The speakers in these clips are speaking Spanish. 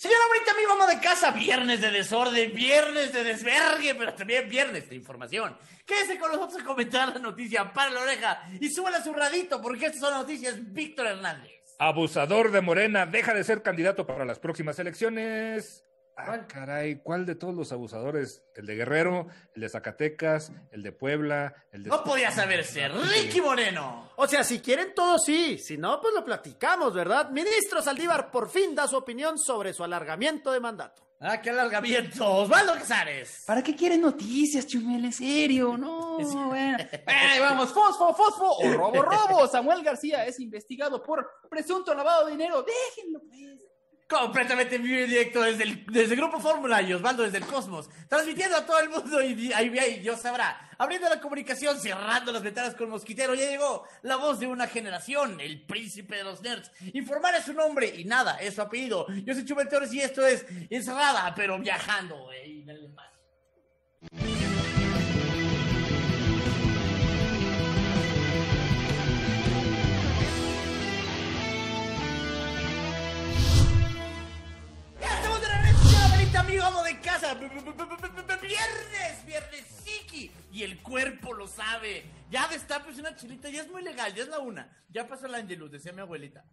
Señora bonita, amigo, amo de casa, viernes de desorden, viernes de desvergue, pero también viernes de información. Quédese con nosotros a comentar la noticia, para la oreja y súbala su radito, porque estas son noticias Víctor Hernández. Abusador de Morena, deja de ser candidato para las próximas elecciones. Ah, caray, ¿cuál de todos los abusadores? ¿El de Guerrero, el de Zacatecas, el de Puebla, el de... No podía saberse, Ricky Moreno. O sea, si quieren todo sí, si no, pues lo platicamos, ¿verdad? Ministro Saldívar por fin da su opinión sobre su alargamiento de mandato. Ah, qué alargamiento. Osvaldo Casares. ¿Para qué quieren noticias, Chumel? En serio, no, bueno. Eh, vamos, fosfo, fosfo, o robo, robo. Samuel García es investigado por presunto lavado de dinero. Déjenlo, pues. Completamente en vivo y directo desde el, desde Grupo Fórmula y Osvaldo desde el Cosmos, transmitiendo a todo el mundo y ahí, ahí Dios sabrá, abriendo la comunicación, cerrando las ventanas con mosquitero, ya llegó la voz de una generación, el príncipe de los nerds. Informar es su nombre y nada, es su apellido. Yo soy Chumel Torres y esto es Encerrada, pero viajando. en el espacio. Amigo, amo de casa. Viernes, viernes, Siki. Y el cuerpo lo sabe. Ya destapes una chilita, ya es muy legal, ya es la una. Ya pasó el Angelus, decía mi abuelita.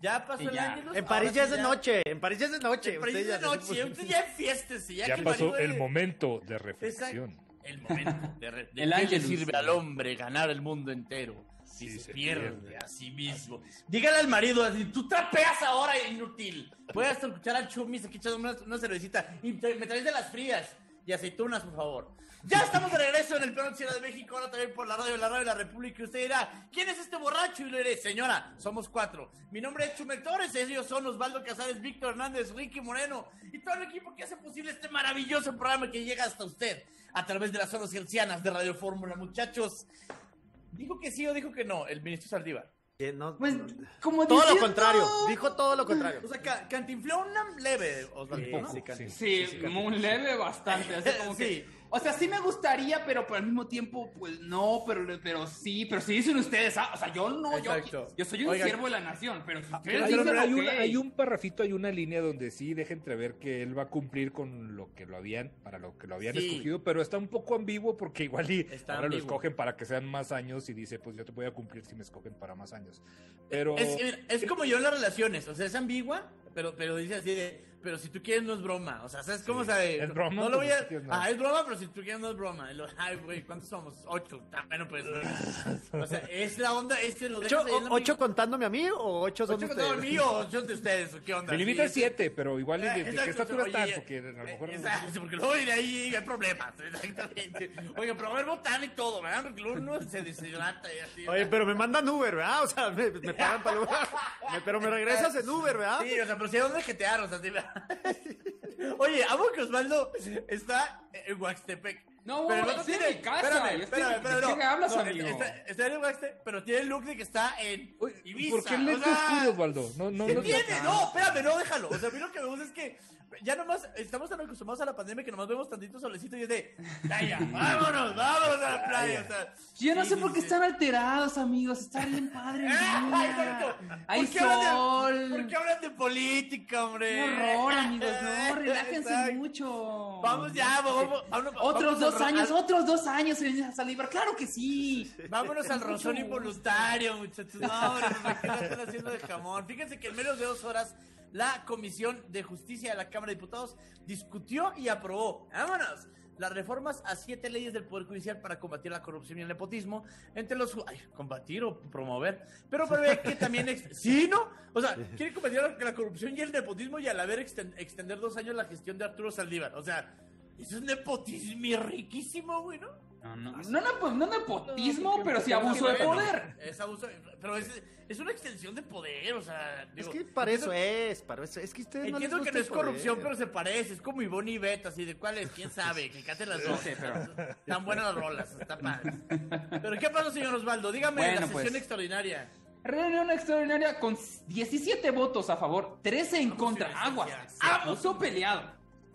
Ya pasó el ya. Angelus. En París ya es de noche, en París ya es de noche. En París usted es de ya- noche, usted ya enfiéstese. Ya, Ya que pasó el de- momento de Exacto. reflexión. El momento de, re- de El qué le Angelus. sirve al hombre ganar el mundo entero si Sí, se, se pierde, pierde. a sí mismo. Dígale al marido así, tú trapeas ahora, inútil. Puedes hasta escuchar al Chumis aquí echando una, una cervecita y me traes de las frías y aceitunas, por favor. Ya estamos de regreso en el peor Ciudad de México, ahora también por la radio de la radio de la República. Y usted dirá, ¿quién es este borracho? Y le diré, señora, somos cuatro. Mi nombre es Chumel Torres, ellos son Osvaldo Casares, Víctor Hernández, Ricky Moreno y todo el equipo que hace posible este maravilloso programa que llega hasta usted a través de las zonas hercianas de Radio Fórmula. Muchachos, ¿dijo que sí o dijo que no el ministro Saldívar? Que no- Pues, como todo lo contrario, dijo todo lo contrario. O sea, ca- cantinfló una leve, Osvaldo. Sí, ¿no? sí. Sí, muy leve bastante. así como que- Sí. O sea, sí me gustaría, pero, pero al mismo tiempo, pues no, pero, pero sí, pero si dicen ustedes, ah, o sea, yo no, yo, yo soy un siervo de la nación, pero si ustedes Hay, dicen, hay un, ok. hay un parrafito, hay una línea donde sí deja entrever que él va a cumplir con lo que lo habían, para lo que lo habían Sí. escogido, pero está un poco ambiguo porque igual y Está ahora lo ambiguo. escogen para que sean más años y dice, pues yo te voy a cumplir si me escogen para más años. Pero Es, es como yo en las relaciones, o sea, es ambigua, pero, pero dice así de, pero si tú quieres no es broma, o sea, ¿sabes cómo? Sea, de, Es broma, No lo voy a... no. Ah, es broma, pero si tú quieres no es broma. Lo- Ay, güey, ¿cuántos somos? Ocho. Ah, bueno, pues... O sea, es la onda, este lo ¿Ocho, dejas ocho amiga- contándome a mí o ocho son ¿Ocho ustedes? todo el mío o ocho de ustedes? ¿o ¿Qué onda? mi límite Sí, es siete, pero igual de, de qué estatura oye, eh, porque a lo mejor... Exacto, porque luego de ahí hay problemas. Exactamente. Oiga, pero a ver, botan y todo, ¿verdad? Porque luego uno se deshidrata y así. Oye, pero me mandan Uber, ¿verdad? O sea, me, me pagan para el Uber. Pero me regresas en Uber, ¿verdad? Sí, o sea, pero si hay dónde jetear, o sea, sí, Oye, amo que Osvaldo está en Huaxtepec. No, pero no estoy tiene. en mi casa, Espérame, estoy- espérame, ¿de espérame. qué hablas, no, amigo? Está, está en Huaxtepec, pero tiene el look de que está en Ibiza. ¿Por qué o lentes sea, Osvaldo? No, no, ¿Qué no- tiene? No, espérame, no, déjalo. O sea, a mí lo que me gusta es que ya nomás estamos tan acostumbrados a la pandemia que nomás vemos tantito solecito y es de, playa, vámonos, vámonos a la playa. O sea, Yo no sí, sé por qué sí. están alterados, amigos. Está bien padre. exacto. Hay ¿Por qué hablan de- sol. ¿Por qué hablan de política, hombre? Qué horror, amigos. No, relájense Exacto. mucho. Vamos ya, vamos, Otros dos años, otros dos años, señor Saldívar. Claro que sí. Vámonos al rozón involuntario, muchachos. No, hombre, ¿por qué lo están haciendo de jamón? Fíjense que en menos de dos horas la Comisión de Justicia de la Cámara de Diputados discutió y aprobó, vámonos, las reformas a siete leyes del Poder Judicial para combatir la corrupción y el nepotismo entre los... Ay, combatir o promover. Pero prevé que también... ¿Sí, no? O sea, quiere combatir la, corrupción y el nepotismo y a la vez exten- extender dos años la gestión de Arturo Saldívar. O sea, eso es nepotismo riquísimo, güey, ¿no? No, no, no, nepo- no nepotismo, No, pero sí abuso de poder. Es abuso, pero es, es una extensión de poder, o sea, Es digo, que para eso entiendo- es, para eso es que ustedes no les Entiendo que no es corrupción, poder. pero se parece, es como Ivonne y Beth, así de cuáles, quién sabe, que canten las dos. Pero- Tan buenas las rolas, está padre. Pero ¿qué pasó, señor Osvaldo? Dígame Bueno, la sesión pues. extraordinaria. Reunión extraordinaria con 17 votos a favor, 13 en Vamos, contra. Inocencia. Aguas. Se puso peleado.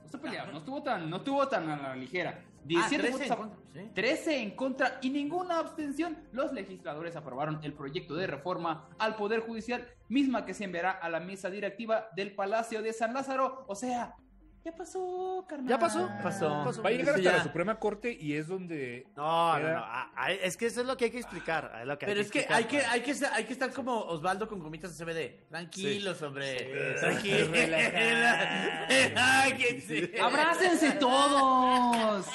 Puso peleado. No estuvo tan, no estuvo tan a la ligera. 17 13 votos en contra, sí. 13 en contra y ninguna abstención, los legisladores aprobaron el proyecto de reforma al Poder Judicial, misma que se enviará a la mesa directiva del Palacio de San Lázaro. O sea, ya pasó, carnal. Ya pasó, pasó. Va a llegar Sí, hasta ya. la Suprema Corte y es donde... No, no, no. ah, ah, Es que eso es lo que hay que explicar. es lo que hay Pero es que explicar. hay que, hay que estar, hay que estar como Osvaldo con gomitas de CBD. Tranquilos, hombre. Sí. Tranquilo. Ay, que sí. ¡Abrácense todos!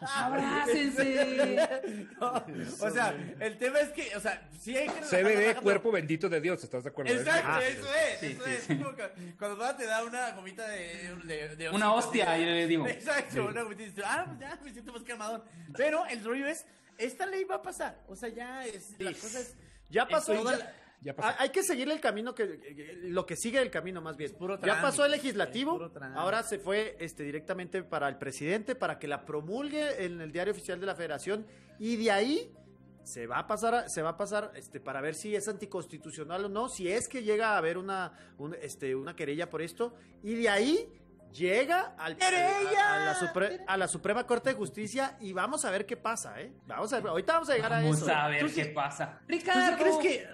¡Abrácense! No, o sea, el tema es que, o sea, sí hay que CBD, cuerpo bendito de Dios, ¿estás de acuerdo? Exacto, Ah, eso es, sí, eso sí, es. sí. Como que Cuando te da una gomita de, de, de Una hostia, así. y le digo. Exacto, una gomita y dices, ah, pues ya me siento más calmadón. Pero el rollo es, esta ley va a pasar. O sea, ya es, la cosa es... Ya pasó. en toda ya- Ya pasó. Ah, Hay que seguirle el camino que, lo que sigue el camino más bien. Es puro ya pasó el legislativo, ahora se fue este directamente para el presidente para que la promulgue en el diario oficial de la Federación y de ahí se va a pasar a- se va a pasar este para ver si es anticonstitucional o no, si es que llega a haber una un- este una querella por esto y de ahí llega al, a, a la Supre- a la Suprema Corte de Justicia y vamos a ver qué pasa, ¿eh? Vamos a ver, ahorita vamos a llegar a Vamos eso. a ver ¿Tú qué sí- pasa. ¿Tú sí Ricardo, crees que...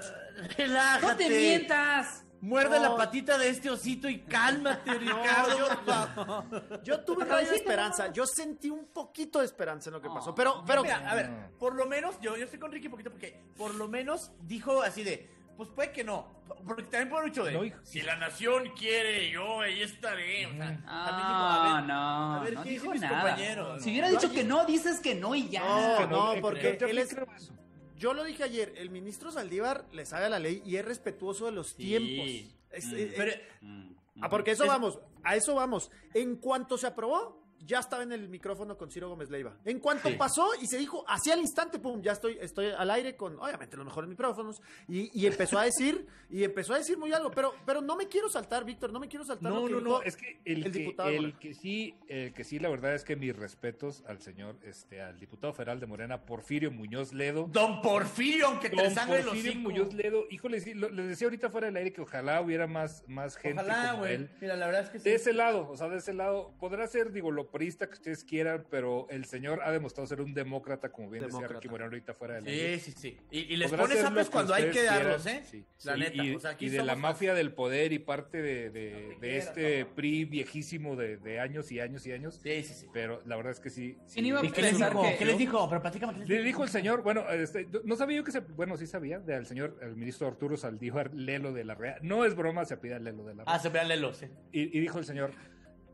Relájate. no te mientas. Muerde No. la patita de este osito y cálmate, Ricardo. Yo tuve un rayo de esperanza, yo sentí un poquito de esperanza en lo que pasó, pero pero Mira, a ver, por lo menos, yo, yo estoy con Ricky un poquito porque por lo menos dijo así de, pues puede que no. Porque también por mucho de, No, hijo. si la nación quiere, yo ahí estaré. O sea, también dijo, Ah, a ver, no, a ver, no ¿qué dijo dicen mis nada. compañeros? Si hubiera dicho que no, dices que no y ya. No, no, eh, porque yo él también es-. Yo lo dije ayer, el ministro Saldívar le sabe a la ley y es respetuoso de los Sí. tiempos. Es- Mm. Pero, Mm, ah, porque eso es- vamos, a eso vamos. En cuanto se aprobó, ya estaba en el micrófono con Ciro Gómez Leiva. En cuanto Sí. pasó y se dijo, así al instante, pum, ya estoy, estoy al aire con, obviamente, los mejores micrófonos. Y, y empezó a decir, y empezó a decir muy algo, pero, pero no me quiero saltar, Víctor, no me quiero saltar. lo No, que no, dijo no, es que el, el que, diputado el que sí, el que sí, la verdad es que mis respetos al señor, este, al diputado federal de Morena, Porfirio Muñoz Ledo. Don Porfirio, aunque te Don sangre los Porfirio Muñoz Ledo, híjole, sí, lo- les decía ahorita fuera del aire que ojalá hubiera más, más gente Ojalá, güey. Mira, la verdad es que sí. De ese lado, o sea, de ese lado, podrá ser, digo, lo priista que ustedes quieran, pero el señor ha demostrado ser un demócrata, como bien decía Demócrata. Ricky Moreno ahorita fuera del aire. Sí, sí, sí. Y, y les Podrá pones apes cuando hay que darlos, quieran, ¿eh? sí, La sí, neta. Y, o sea, aquí y de la mafia del poder y parte de, de- de quieras, este. PRI viejísimo de, de años y años y años. Sí, sí, sí. Pero la verdad es que sí. sí. ¿Quién iba a ¿Y qué les dijo? que- ¿Qué les dijo? Pero platícame. ¿qué les Le dijo el señor, bueno, este, no sabía yo que se, bueno, sí sabía, del señor, el ministro Arturo Saldívar Lelo de la Rea. No es broma, se pide Lelo de la Rea. Ah, se vean Lelo, sí. Y, y dijo el señor,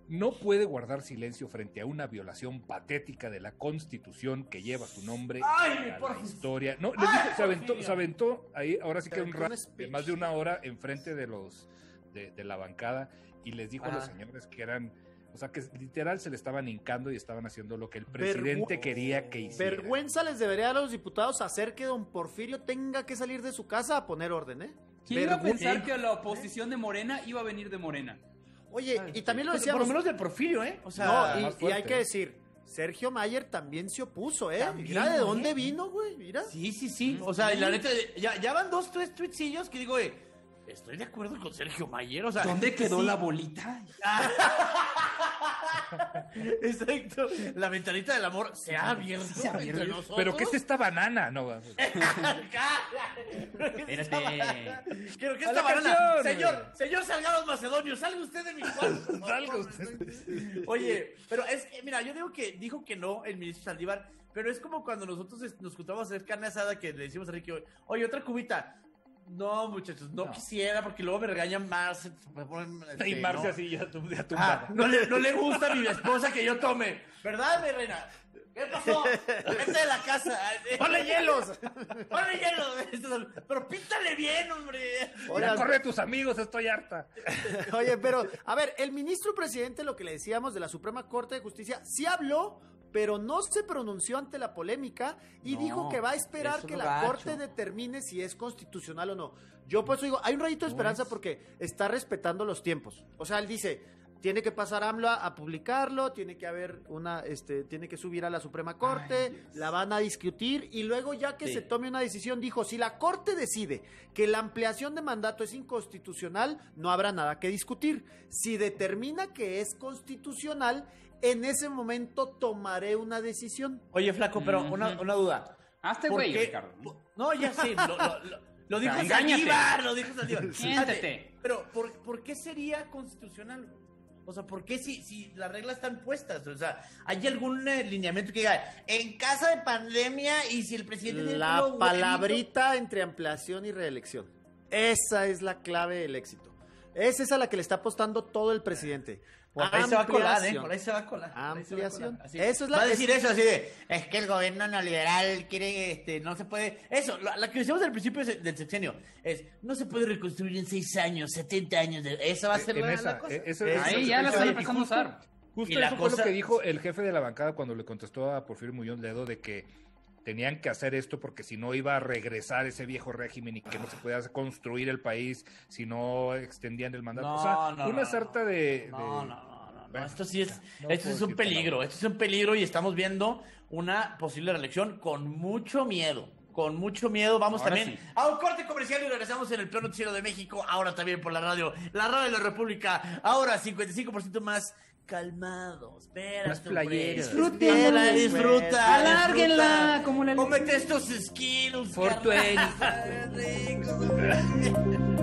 no puede guardar silencio frente a una violación patética de la constitución que lleva su nombre Ay, a por- la historia. No, les Ay, dijo, se aventó, Porfirio. se aventó ahí, ahora sí que un rato, speech. más de una hora enfrente de los, de, de la bancada y les dijo a los Ajá. señores que eran, o sea, que literal se le estaban hincando y estaban haciendo lo que el presidente Vergü- quería que hiciera. Vergüenza les debería dar a los diputados hacer que don Porfirio tenga que salir de su casa a poner orden, ¿eh? ¿Quién iba a pensar que la oposición de Morena iba a venir de Morena? Oye, y también lo Pues, decíamos. por lo menos de Porfirio, ¿eh? O sea, no, y- y, hay que ¿eh? decir, Sergio Mayer también se opuso, ¿eh? También, Mira de ¿eh? dónde vino, güey, mira. Sí, sí, sí. O sea, y la neta, ya, ya van dos, tres tweetsillos que digo, eh, estoy de acuerdo con Sergio Mayer. O sea, ¿Dónde quedó sí. la bolita? Exacto. La ventanita del amor se ha abierto. Se ha abierto. entre nosotros. Pero ¿qué es esta banana? No, Espérate. Que A esta banana. canción, Señor, güey. señor Salgado Macedonio, salga usted de mi cuarto. Salga usted. Oye, pero es que, mira, yo digo que dijo que no el ministro Saldívar, pero es como cuando nosotros es- nos juntamos a hacer carne asada que le decimos a Ricky, oye, otra cubita. No, muchachos, no, No. quisiera porque luego me regañan más. me ponen, este, Y Marcia ¿no? así ya, tu- ya Ah, tumbada. no le, no le gusta a mi esposa que yo tome. ¿Verdad, mi reina? ¿Qué pasó? Vete de la casa. ¡Ponle hielos! Ponle hielo. Pero píntale bien, hombre. Ya Oigan, corre a tus amigos, estoy harta. Oye, pero, a ver, el ministro presidente, lo que le decíamos de la Suprema Corte de Justicia, sí habló, pero no se pronunció ante la polémica y No, dijo que va a esperar que la. Corte determine si es constitucional o no. Yo por eso digo, hay un rayito de esperanza porque está respetando los tiempos. O sea, él dice, tiene que pasar AMLO a, publicarlo, tiene que haber una, este, tiene que subir a la Suprema Corte, la van a discutir y luego ya que Sí. se tome una decisión, dijo, si la Corte decide que la ampliación de mandato es inconstitucional, no habrá nada que discutir. Si determina que es constitucional, en ese momento tomaré una decisión. Oye, flaco, pero una, una duda. Hazte ¿Por güey? Ricardo. No, ya sé. Lo, lo- lo- lo dijo. Saldívar, lo dijo Saldívar. Siéntate. Pero, ¿por, por qué sería constitucional? O sea, ¿por qué si, si las reglas están puestas? O sea, ¿hay algún eh, lineamiento que diga, en caso de pandemia y si el presidente tiene La palabrita entre ampliación y reelección. Esa es la clave del éxito. Es esa la que le está apostando todo el presidente. Por ahí se va a colar, ¿eh? Por ahí se va a colar. Ampliación. colar. Así. Eso es la- Va a decir es- eso así de, es que el gobierno neoliberal quiere, este, no se puede... Eso, la, la que decíamos al principio de- del sexenio, es, no se puede reconstruir en seis años, 70 años, de... esa va a ser En la, esa, la cosa. eh, eso- Eso Ahí es- ya la eso están es- empezando a usar. Justo Y la eso fue cosa- lo que dijo el jefe de la bancada cuando le contestó a Porfirio Muñoz Ledo de que tenían que hacer esto porque si no iba a regresar ese viejo régimen y que no se podía construir el país si no extendían el mandato. No, o sea, no, una no, sarta de... No, de- no, no, no, esto sí es, esto es un peligro, esto es un peligro y estamos viendo una posible reelección con mucho miedo. Con mucho miedo, vamos Ahora también sí. a un corte comercial y regresamos en el plano noticiero de México, ahora también por la radio, la radio de la República, ahora 55% más calmados, hombre. playeros. disfruta. Alárguenla, como la- Cómete estos skills, 420.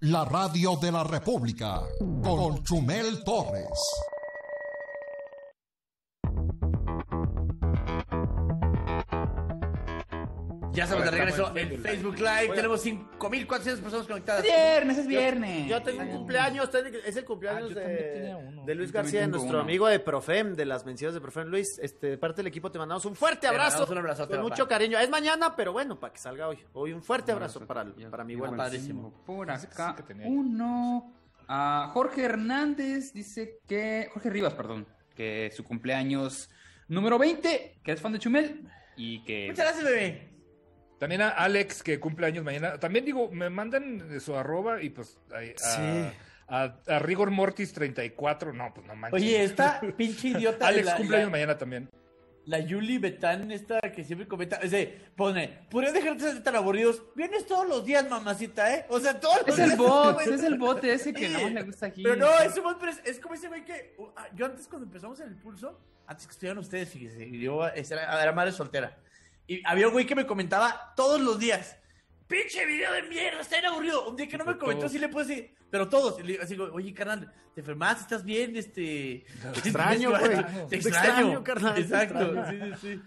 La radio de la República con Chumel Torres. Ya estamos de regreso en Facebook Facebook Live, tenemos 5.400 personas conectadas. Viernes, es viernes. Yo tengo un cumpleaños, es el cumpleaños Ah, yo también de, tenía uno. de Luis García, nuestro uno. amigo de Profem, de las menciones de Profem. Luis, este, de parte del equipo te mandamos un fuerte Te abrazo. mandamos un abrazote, con papá. mucho cariño. Es mañana, pero bueno, para que salga hoy. Hoy un fuerte abrazo para, Ya- para mi buen padrísimo. Por acá, uno. Ah, Jorge Hernández dice que. Jorge Rivas, perdón. Que su cumpleaños número 20, que es fan de Chumel. Y que. Muchas gracias, bebé. También a Alex, que cumple años mañana. También digo, me mandan su arroba y pues a, Sí. a, a Rigor Mortis 34. No, pues no manches. Oye, esta pinche idiota. de Alex la, cumple años mañana también. la Yuli Betán, esta que siempre comenta. Ese, pone, ¿podrían dejar de ser tan aburridos? Vienes todos los días, mamacita, ¿eh? O sea, todos los Es el días. bot, es el bot ese que Sí. nada más le gusta aquí. Pero no, ese bot, pero es, es como ese güey que. uh, ah, yo antes, cuando empezamos en el pulso, antes que estuvieran ustedes, fíjese, y yo era madre soltera. Y había un güey que me comentaba todos los días. Pinche video de mierda, está bien aburrido. Un día que no me comentó, sí le puse decir, pero todos. Y le digo, así, digo, oye, carnal, ¿te enfermaste? ¿Estás bien? Este. Te extraño, güey. Te extraño, carnal, Exacto. Sí, sí, sí.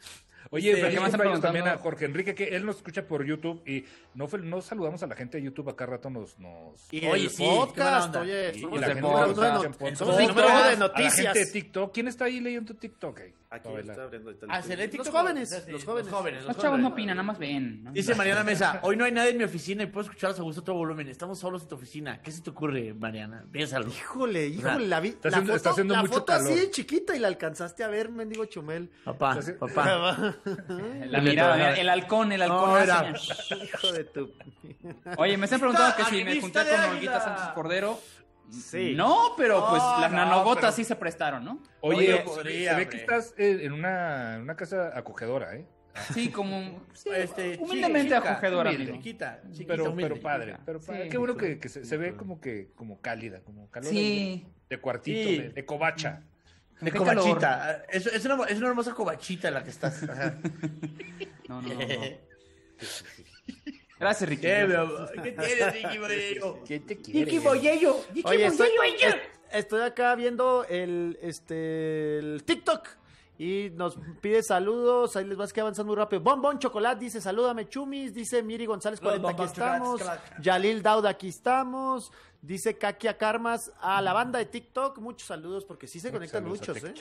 Oye, Este, feliz ¿qué más están cumpleaños también a Jorge Enrique, que él nos escucha por YouTube y no, no saludamos a la gente de YouTube acá rato nos... nos... Y Oye, el sí, podcast, oye, y somos la gente de Sí, noticias. TikTok. ¿Quién está ahí leyendo TikTok? ahí? Aquí está abriendo el Ah, Los jóvenes, sí, los jóvenes. jóvenes. Los chavos no opinan, nada más ven. ¿no? Dice Mariana Mesa, hoy no hay nadie en mi oficina y puedo escucharlos a gusto a todo volumen. Estamos solos en tu oficina. ¿Qué se te ocurre, Mariana? Piénsalo. Híjole, O sea, híjole, la vi. está la haciendo- foto, está haciendo la mucho foto así de chiquita y la alcanzaste a ver, mendigo Chumel. Papá, papá. La mirada, mira, el halcón, el halcón. No, era- Hijo de tu. Oye, me están preguntando que si me junté con. Olguita Sánchez Cordero. Sí. No, pero pues las no, nanogotas pero- sí se prestaron, ¿no? Oye, Oye, se- podría, se ve que estás eh, en una, en una casa acogedora, ¿eh? Sí, como sí, Este, humildemente chica, acogedora, humilde, amigo. Chiquita, chiquita, Pero, humilde. pero padre. Pero Sí. padre. Qué bueno que, que se, se ve como que como cálida, como calor Sí. de, de cuartito, Sí. de, de covacha. De Qué cobachita. Es, es, una, es una hermosa cobachita la que estás. No, no, no. Gracias, Ricky. ¿Qué, mi amor? ¿Qué tienes, Ricky Morello? ¿Qué te Ricky Boyello. Ricky Oye, estoy, Boyello. es- estoy acá viendo el, este, el TikTok y nos pide saludos. Ahí les vas que avanzando muy rápido. Bon Bon Chocolate dice: Salúdame, Chumis. Dice Miri González Bon 40, Bon aquí estamos. Yalil Dauda, aquí estamos. Dice Kakia Karmas a la banda de TikTok. Muchos saludos porque sí se conectan muchos, ¿eh?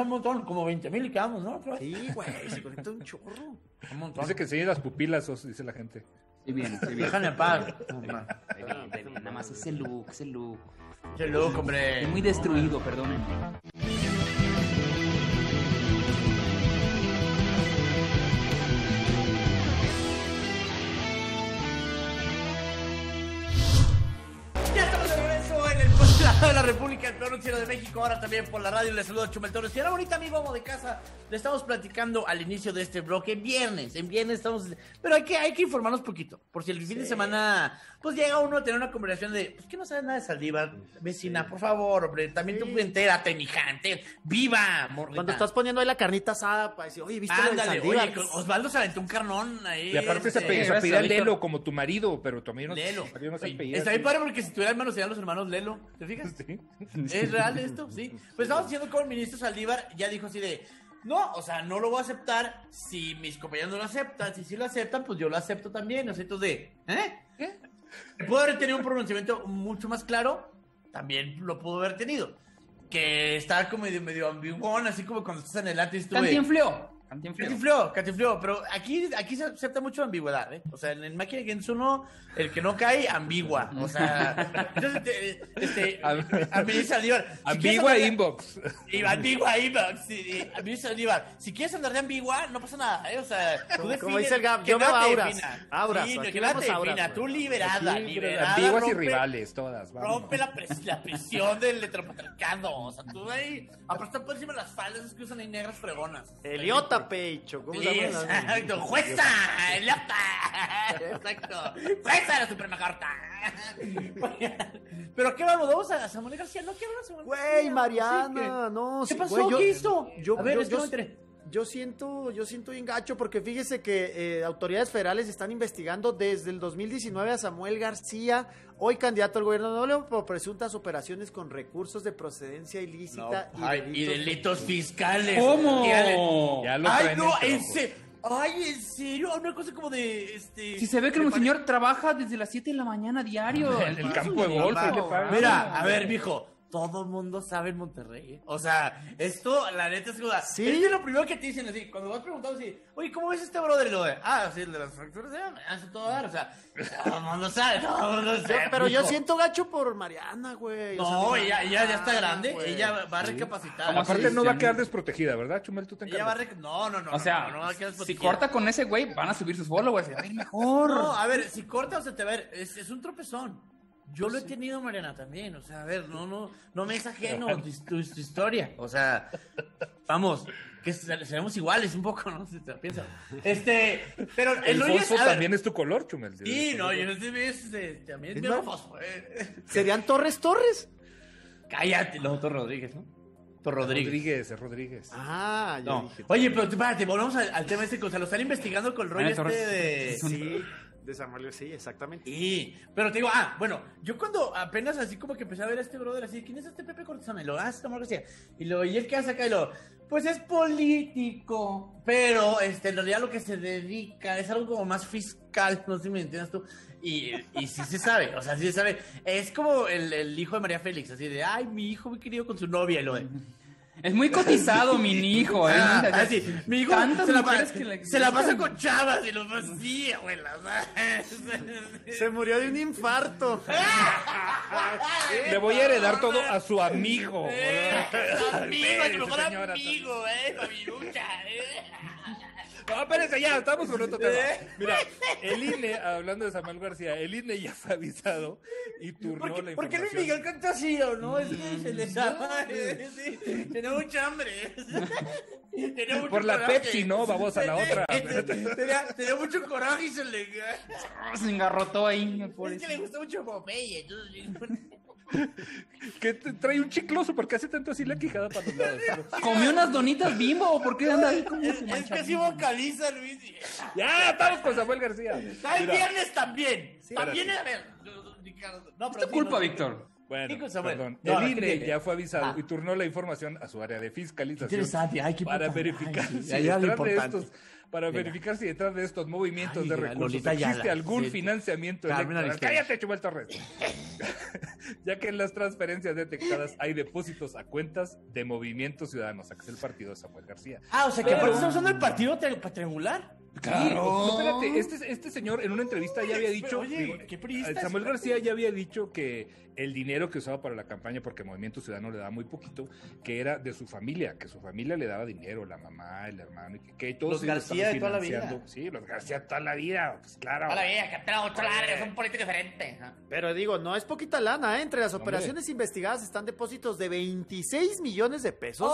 Un montón, como 20 mil y quedamos, ¿no? Sí, güey, se conectan un chorro. Un montón. Dice que enseñe las pupilas, os- dice la gente. Sí, bien, sí, bien. Déjame en paz. Nada más ese look, ese look. Qué loco, hombre. Estoy muy destruido, perdónenme. De la República, el peor noticiero de México, ahora también por la radio. Les saludo Chumel Torres. Y ahora bonita amigo amo de casa, le estamos platicando al inicio de este bloque, en viernes, en viernes estamos... Pero hay que, hay que informarnos poquito, por si el fin de semana, pues llega uno a tener una conversación de, pues que no sabes nada de Saldívar, vecina, por favor, hombre, también tú entérate, mijante, viva, morrita. Cuando estás poniendo ahí la carnita asada para decir, oye, ¿viste lo de Ándale, Saldívar? oye, Osvaldo se aventó un carnón ahí. Y aparte se este, apellida. Lelo como tu marido, pero tu no, Lelo. tu marido no se apellida Está bien padre porque si tuviera hermanos serían los hermanos Lelo. ¿Te fijas? Sí. ¿Es real esto? Sí. Pues estamos diciendo como el ministro Saldívar ya dijo así de. No, o sea, no lo voy a aceptar si mis compañeros no lo aceptan. Si sí lo aceptan, pues yo lo acepto también. O sea, entonces de. ¿Eh? ¿Qué? ¿Puedo haber tenido un pronunciamiento mucho más claro? También lo pudo haber tenido. Que está como medio, medio ambiguón, así como cuando estás en el tú de- Cantinfleo. Catifleo, catifleo, pero aquí, aquí se acepta mucho ambigüedad, ¿eh? O sea, en el máquina de Gens 1, el que no cae, ambigua. O sea, entonces, te- este, Saldívar. quieres Ambigua inbox. Y ambigua inbox. Saldívar. Si quieres andar de ambigua, no pasa nada, ¿eh? O sea, tú Como- define- como dice el Gab, yo veo nada te auras, defina. auras, Sí, aquí que nada vemos te auras, defina. güey. Tú liberada, Sí, liberada. ambiguas y rivales, todas. vamos. Rompe la, pres- la prisión del heteropatriarcado. O sea, tú ahí. Aparte, por encima de las faldas esas que usan ahí negras fregonas. Eliota, pecho. ¿Cómo Sí, se llama? exacto. ¡Jueza! ¡Eliota! Exacto. ¡Jueza la Suprema Corte! Pero qué vamos, vamos a Samuel García. No quiero a Samuel Güey, García, Mariana, no. ¿Qué pasó? güey, yo- ¿Qué hizo? Yo, a ver, yo- es que yo- siento, yo siento bien gacho porque fíjese que eh, autoridades federales están investigando desde el 2019 a Samuel García, hoy candidato al gobierno de Nuevo por presuntas operaciones con recursos de procedencia ilícita No, ay, y delitos- fiscales. ¿Cómo? Ya lo Ay, no, en serio. Ay, en serio. Una cosa como de. Este, Si se ve que el señor trabaja desde las 7 de la mañana diario. En el campo de golf. Mira, a ver, mijo. Todo el mundo sabe en Monterrey. ¿eh? O sea, esto, la neta es que. ¿Sí? Es lo primero que te dicen así. Cuando vas preguntando así, oye, ¿cómo ves este brother? Y lo de, ah, sí, el de las fracturas de hace todo dar. O sea, todo el mundo sabe, todo el mundo Yo- sabe. pero yo siento gacho por Mariana, güey. o sea, No, ella, ella ya está grande. güey. Ella va a recapacitar. ¿Cómo Aparte Sí, no sí, va a quedar desprotegida, ¿verdad, Chumel? Tú te Ella va a rec- No, no, no. O sea, no, no va a quedar si corta con ese güey, van a subir sus followers. A ver, mejor. No, a ver, si corta o se te va a ver, es, es un tropezón. Yo lo he tenido, Mariana, también. O sea, a ver, no, no, no me es ajeno tu, tu- tu historia. O sea, vamos, que se- seremos iguales un poco, ¿no? Si te lo piensas. Este, pero el, El fosfo ver, también es tu color, Chumel. Sí, no, yo no sé, es, eh, también es más- fosfo, eh. ¿Serían Torres Torres? Cállate, no, Tor Rodríguez, ¿no? Tor Rodríguez. Rodríguez, es Rodríguez. Ah, yo No. dije. Oye, pero espérate, volvemos al, al tema este, o sea, lo están investigando con el rollo Ah, este Torres. de... Sí, de Samuel, sí, exactamente. Sí, pero te digo, ah, bueno, yo cuando apenas así como que empecé a ver a este brother así, ¿quién es este Pepe Cortizona? Y lo, es Samuel García. Y lo, y él que hace acá y lo, pues es político, pero este, en realidad lo que se dedica es algo como más fiscal, no sé si me entiendes tú. Y, y sí se sabe, o sea, sí se sabe. Es como el, el hijo de María Félix, así de, ay, mi hijo muy querido con su novia, y lo de. Es muy cotizado, mi hijo. ¿eh? Ah, así, mi hijo se la, mujeres pa- que le- se la pasa con chavas y los así, abuela. Se murió de un infarto. Le voy a heredar todo a su amigo. Eh, amigo, a tu mejor amigo, eh, Fabirucha, eh. No, espérense, ya, estamos con otro tema. Mira, el INE, hablando de Samuel García, el INE ya fue avisado y turnó ¿Por la qué, por qué Luis información. Miguel canta así o no? Es que se le llama. eh, sí, Tenía mucha hambre. Tenía mucho Por la coraje. Pepsi, no, vamos a la otra. Tenía, tenía mucho coraje y se le. Se engarrotó ahí, Es que le gusta mucho Popeye. entonces- Que te trae un chicloso, porque hace tanto así la quijada para los lados. ¿Comió unas donitas bimbo o por qué anda ahí como Es, es que así vocaliza Luis. Ya, estamos con Samuel García. Ah, El viernes también. también, espérate. a ver. Ricardo, no, Es tu sí, culpa, no, Víctor. Bueno, perdón. No, el ¿qué INE ya fue avisado Ah. y turnó la información a su área de fiscalización Interesante, ay, para verificar Ay, si ya, lo detrás de estos para Venga. verificar si detrás de estos movimientos Ay, de recursos Lolita existe Ayala, algún sí. financiamiento electoral. Cállate, Chubel Torres. ya que en las transferencias detectadas hay depósitos a cuentas de Movimiento Ciudadano, o sea, que es el partido de Samuel García. Ah, o sea, que aparte estamos usando el partido tri- triangular. No, espérate, este, este señor en una entrevista ya había dicho, Oye, digo, ¿qué es? Samuel García ya había dicho que el dinero que usaba para la campaña, porque Movimiento Ciudadano le daba muy poquito, que era de su familia, que su familia le daba dinero, la mamá, el hermano, y que, que todos Los García de toda la vida. Sí, los García toda la vida, pues claro. Hola, vieja, que tengo mucho lana, es un político diferente. Pero digo, no es poquita lana, ¿eh? Entre las Hombre. operaciones investigadas están depósitos de 26 millones de pesos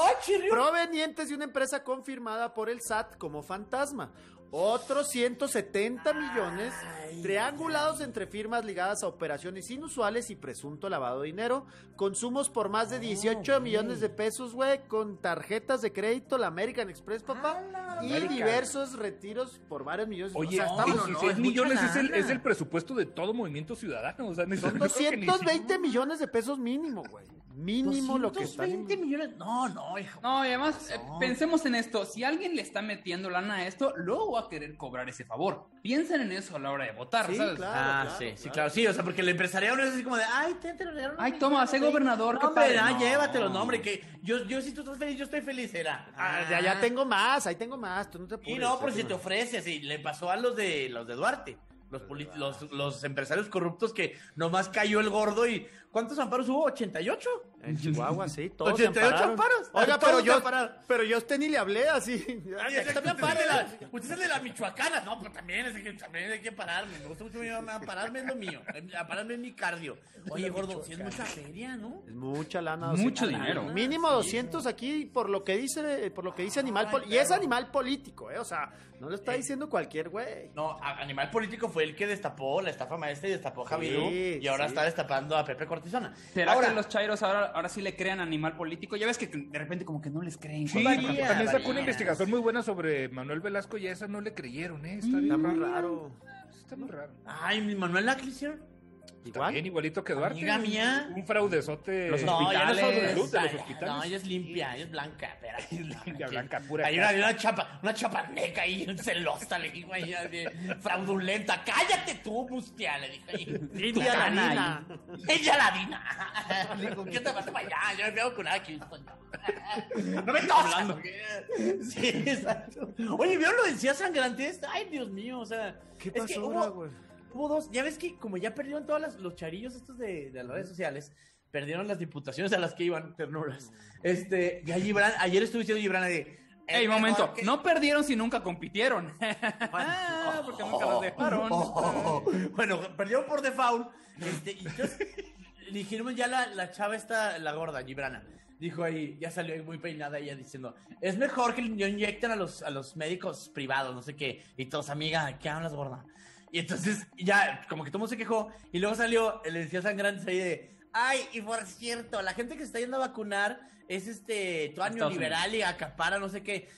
provenientes de una empresa confirmada por el SAT como fantasma. Otros 170 millones triangulados entre firmas ligadas a operaciones inusuales y presunto lavado de dinero. Consumos por más de 18 millones de pesos, güey, con tarjetas de crédito, la American Express, papá. Y American. diversos retiros por varios millones. Oye, o sea, estamos- no, no, 16 es millones es el, es el presupuesto de todo Movimiento Ciudadano. O sea, son no creo que ni 220 millones de pesos mínimo, güey. Mínimo lo que está. 220 millones. No, no, hijo. No, y además, eh, pensemos en esto. Si alguien le está metiendo lana a esto, luego va a querer cobrar ese favor. Piensen en eso a la hora de votar, Sí, ¿sabes? claro. Ah, sí, sí, claro, sí, o sea, porque el empresariado no es así como de, ay, te, te lo regalaron. Ay, toma, sé gobernador, No, qué hombre, ah, No. llévatelo, no, hombre, que yo, yo si tú estás feliz, yo estoy feliz, era. Ah, ya, ya tengo más, ahí tengo más, tú no te apures. Y no, por si te tengo- ofrece, así, le pasó a los de los de Duarte. Los, los, los empresarios corruptos que nomás cayó el gordo y ¿cuántos amparos hubo? ¿88? En Chihuahua, sí, todos se 88 ampararon. amparos. Oiga, pero yo, pero yo a usted ni le hablé así. Ay, usted también la, usted es de la Michoacana. No, pero también, es que, también hay que pararme. Me gusta mucho ampararme es lo mío. Ampararme es mi cardio. Oye, gordo, si es mucha feria, ¿no? Es mucha lana. Mucho 200. dinero. Mínimo 200 aquí por lo que dice, por lo que dice animal y es animal político, eh, o sea, no lo está diciendo cualquier güey. No, Animal Político fue el que destapó la estafa maestra y destapó a Javier y ahora sí. está destapando a Pepe Cortisona. ¿Será ahora, que los chairos ahora, ahora sí le crean animal político? Ya ves que de repente como que no les creen. Sí, Varía, porque también sacó una investigación muy buena sobre Manuel Velasco y a esa no le creyeron, ¿eh? Está Está bien muy raro. raro. Está muy raro. Ay, mi Manuel la que hicieron. Igual. Bien igualito que Duarte. Amiga mía. Un fraudezote. Los No, ya no hospitales. es Luz de los hospitales. No, ella es limpia, ella es blanca. Espera. limpia, blanca, pura Hay una, una chapa, una chapaneca ahí, celosa, le ahí, así, fraudulenta. Cállate tú, mustia, le dije ahí. India la Tucana nina. Ella la dina. Le dijo, ¿qué te vas para allá? Yo me a vacunar aquí. No me tosas. Sí, exacto. Oye, ¿vieron lo de Encías Sangrantes? Ay, Dios mío, o sea. ¿Qué es pasó güey? Hubo dos, ya ves que como ya perdieron todos las- los charillos estos de, de las redes sociales, perdieron las diputaciones a las que iban, ternuras. Este, ya Gibran, ayer estuve diciendo Gibran de... Ey, "Es momento, mejor que-". no perdieron si nunca compitieron. Ah, porque nunca los dejaron. Oh, bueno, perdieron por default. Este, y entonces dijimos ya la, la chava esta, la gorda, Gibrana. Dijo ahí, ya salió ahí muy peinada ella diciendo, es mejor que lo inyecten a los, a los médicos privados, no sé qué. Y todos, amiga, ¿qué hablas, gorda? Y entonces ya, como que todo el mundo se quejó. Y luego salió, le decía sangrantes ahí de, ay, y por cierto, la gente que se está yendo a vacunar es este, todo año Estados liberal y acapara, no sé qué.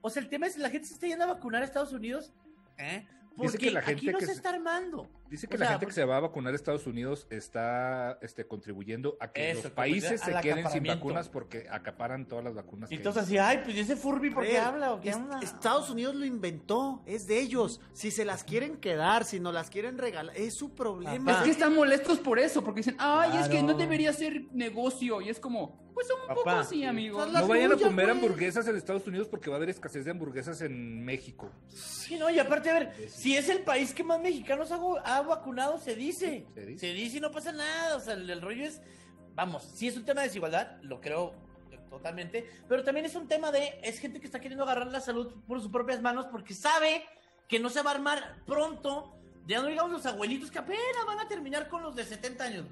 O sea, el tema es, la gente se está yendo a vacunar a Estados Unidos, ¿eh? Porque que la aquí gente no que se se- está armando. Dice que O la sea, gente que se va a vacunar a Estados Unidos está este, contribuyendo a que Eso, los países se queden sin vacunas porque acaparan todas las vacunas. Y entonces así, ay, pues ¿y ese Furby por qué Ver, habla o qué es- onda? Estados Unidos lo inventó, es de ellos. Si se las quieren quedar, si no las quieren regalar, es su problema. Es que están molestos por eso, porque dicen, ay, es que no debería ser negocio. Y es como, pues un poco así, amigo. Son las No vayan a comer güey. hamburguesas en Estados Unidos porque va a haber escasez de hamburguesas en México. Sí, no, y aparte, a ver, si es el país que más mexicanos ha, vacunado, se dice. Se dice. Se dice y no pasa nada. O sea, el, el rollo es, vamos, si es un tema de desigualdad, lo creo totalmente, pero también es un tema de, es gente que está queriendo agarrar la salud por sus propias manos porque sabe que no se va a armar pronto, ya no digamos los abuelitos que apenas van a terminar con los de 70 años.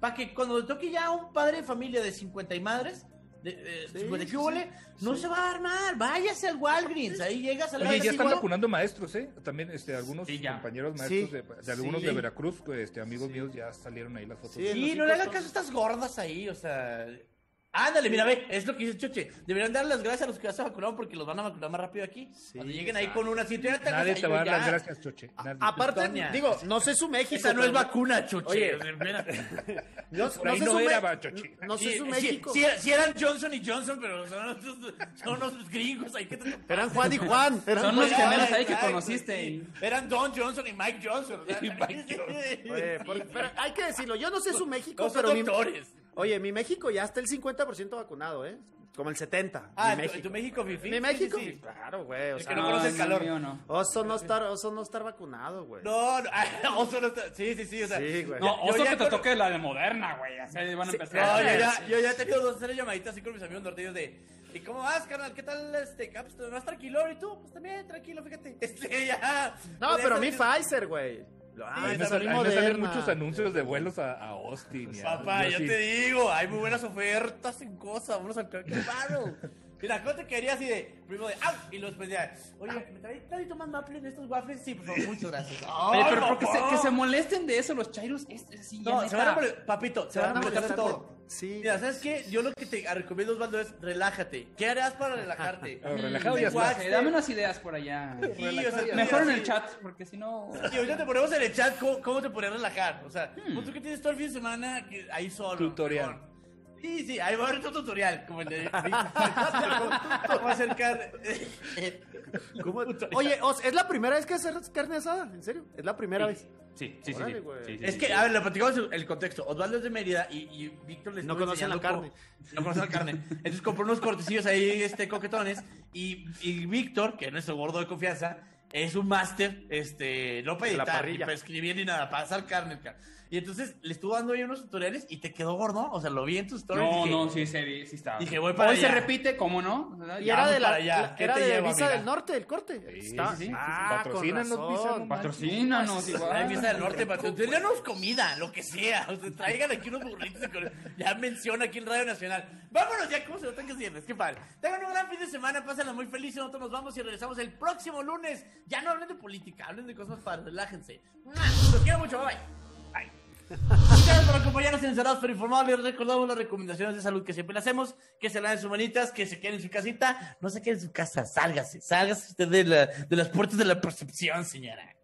Para que cuando le toque ya a un padre de familia de 50 y madres, de, eh, Sí, 50 y sí, qué sí. no se va a armar, váyase al Walgreens, ahí llegas al Oye, ya están vacunando maestros, ¿eh? También este, algunos compañeros maestros Sí, de, de algunos sí. de Veracruz, este, amigos míos, ya salieron ahí las fotos. Sí, no le hagan caso a estas gordas ahí, o sea. Ándale, mira, ve, es lo que dice Choche. Deberían dar las gracias a los que ya se vacunaron porque los van a vacunar más rápido aquí. Cuando lleguen ahí con una cita, Nadie te va a dar las gracias, Choche. Nadie. Aparte, digo, no sé su México. Esa no es vacuna, Choche. Oye. No, sé no su era, Chochi. No sé Sí, su sí, México. sí, sí eran Johnson y Johnson, pero son, otros- son unos gringos ahí que te Eran Juan y Juan. Eran Son los gemelos ahí que conociste. sí. Eran Don Johnson y Mike Johnson. o sea, Y Mike Johnson. Oye, por- pero hay que decirlo, yo no sé su México, pero mi, doctores. Oye, mi México ya está el 50% vacunado, ¿eh? Como el 70. Ah, mi tu- México. tu México fifi. Mi México, sí, sí. claro, güey. O sea, que no conoce el calor. mío no. oso no estar, oso no estar vacunado, güey. No, no, oso no está. Sí, sí, sí, o sea. Sí, güey. No, oso que te con- toque la de moderna, güey. Así van a Sí, empezar. No, yo ya, yo ya he tenido dos, tres llamaditas así con mis amigos norteños de. ¿Y cómo vas, carnal? ¿Qué tal este caps? ¿Vas tranquilo? ¿Y tú? Pues también, tranquilo, fíjate. Este, ya. No, pero mi sabes- Pfizer, güey. Ahí me salen muchos anuncios de vuelos a, a Austin. y a- Papá, yo te digo, hay muy buenas ofertas en cosas. Vamos a qué raro. Mira, ¿cómo te quedaría así de primero de ¡au! Y después de oye, ¿me traes tantito más maple de estos waffles? Sí, por favor, muchas gracias. Oye, pero, pero que, se, papá. que se molesten de eso los chairos es, es sí, No, se van a papito, se van a molestar de todo. Sí. Mira, ¿sabes qué? Yo lo que te recomiendo, Osvaldo, es relájate. ¿Qué harás para relajarte? Relajado ya está. Dame unas ideas por allá. Sí, o sea, Mejor en sí. el chat, porque si no. Y ahorita te ponemos en el chat cómo, cómo te podrías relajar. O sea, pon tú que tienes todo el fin de semana ahí solo. Tutorial. Sí, sí, ahí va a haber tu tutorial, como el de ¿Cómo acercar? ¿Cómo? Oye, Os, ¿es la primera vez que haces carne asada? ¿En serio? ¿Es la primera vez? Sí, sí, sí. Órale, sí. güey. Sí, sí, Es sí, que, sí. a ver, le platicamos el, contexto. Osvaldo es de Mérida y, y Víctor les No conocen la carne. No conocen la carne. Entonces compró unos cortecillos ahí, este, coquetones. Y, y Víctor, que es nuestro gordo de confianza, es un máster, este, no para editar, ni parrilla. para escribir, ni nada, para asar carne. ca- Y entonces le estuvo dando ahí unos tutoriales y te quedó gordo. O sea, lo vi en tus stories. No, dije, no, sí, sí, sí está. Dije, voy para Hoy se repite, ¿cómo no? Y Ya, era de la, la- ¿Qué era te de llevo, Visa del Norte, el corte. Sí, Está- sí, sí. Ah, con Patrocínanos. Visa, no Patrocínanos, igual. del norte, patrón. Tráiganos comida, lo que sea. O sea, traigan aquí unos burritos. Ya menciona aquí en Radio Nacional. Vámonos ya, ¿cómo se notan que es viernes? Qué padre. Tengan un gran fin de semana, pásenla muy feliz. Nosotros nos vamos y regresamos el próximo lunes. Ya no hablen de política, hablen de cosas para relájense. Los quiero mucho, bye bye. Gracias por acompañarnos en Cerrados por informable. Recordamos las recomendaciones de salud que siempre le hacemos: que se la laven sus manitas, que se queden en su casita. No se quede en su casa, sálgase, sálgase usted de las puertas de la percepción, señora.